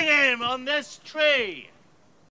hang him on this tree.